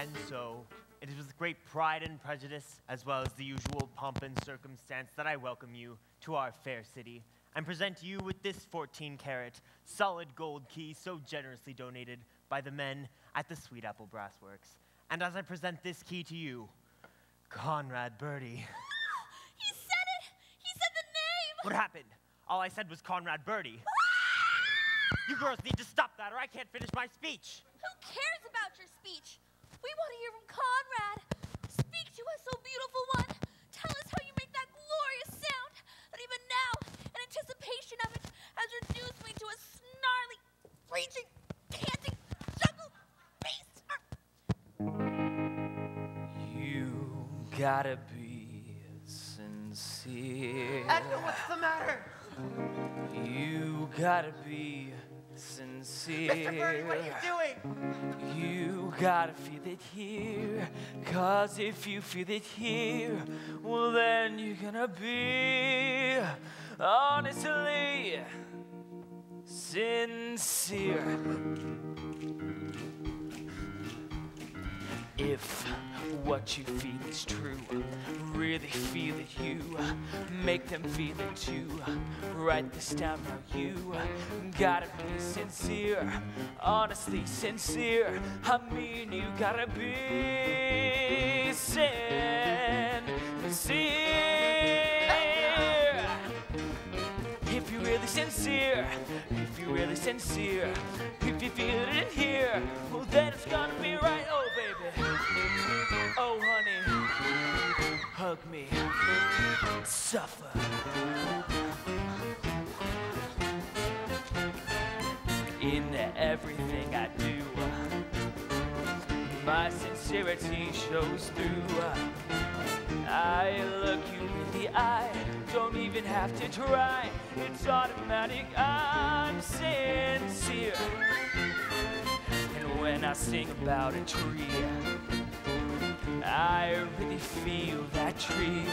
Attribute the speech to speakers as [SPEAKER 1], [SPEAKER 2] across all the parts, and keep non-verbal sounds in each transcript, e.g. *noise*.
[SPEAKER 1] And so, it is with great pride and prejudice, as well as the usual pomp and circumstance, that I welcome you to our fair city and present you with this 14 carat solid gold key so generously donated by the men at the Sweet Apple Brass Works. And as I present this key to you, Conrad Birdie. *laughs*
[SPEAKER 2] He said it! He said the name!
[SPEAKER 1] What happened? All I said was Conrad Birdie. *laughs* Ah! You girls need to stop that or I can't finish my speech.
[SPEAKER 2] Who cares about your speech? We want to hear from Conrad. Speak to us, oh beautiful one. Tell us how you make that glorious sound that even now, in anticipation of it, has reduced me to a snarly, raging, panting, juggle beast.
[SPEAKER 3] You gotta be sincere.
[SPEAKER 1] Edna, what's the matter?
[SPEAKER 3] You gotta be sincere.
[SPEAKER 1] Mr. Birdie, what are you doing?
[SPEAKER 3] You gotta feel it here. Cause if you feel it here, well, then you're gonna be honestly sincere. If what you feel is true, really feel it you, make them feel it too. Write this down now, you gotta be sincere, honestly sincere. I mean, you gotta be sincere. If you're really sincere, if you're really sincere, if you feel it in here, well then it's gonna be right. Me, suffer. In everything I do, my sincerity shows through. I look you in the eye, don't even have to try. It's automatic, I'm sincere. And when I sing about a tree, I really feel that tree.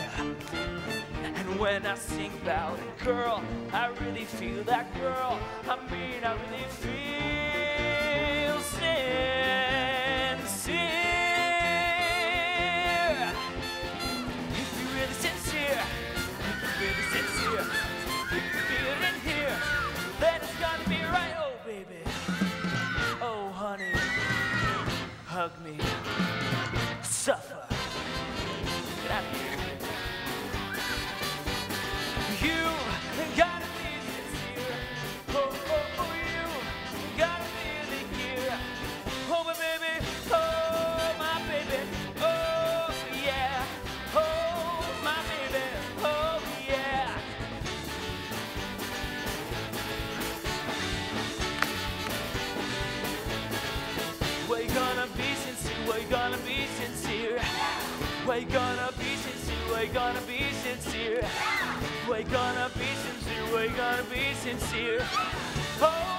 [SPEAKER 3] And when I sing about a girl, I really feel that girl. I mean, I really feel sincere. If you're really sincere, if you're really sincere, if you feel it here, then it's gonna be right. Oh, baby. Oh, honey. Hug me. Suffer. Get out of here. We're gonna be sincere, we're gonna be sincere. We're gonna be sincere, we're gonna be sincere. Oh,